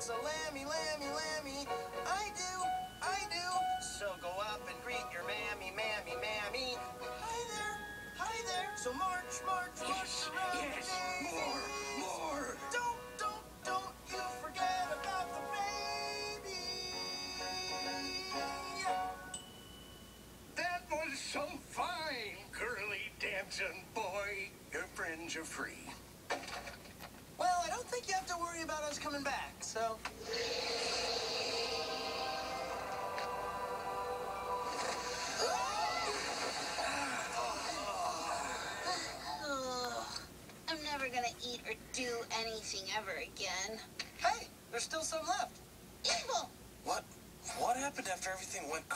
wants a lammy, lammy, lammy. I do, I do. So go up and greet your mammy, mammy, mammy. Hi there, hi there. So march, march, march Yes, around yes, the more, more. Don't, don't, don't you forget about the baby. That was some fine curly dancing boy. Your friends are free. Well, I don't think you have to worry about us coming back, so. I'm never gonna eat or do anything ever again. Hey, there's still some left. Evil! What? What happened after everything went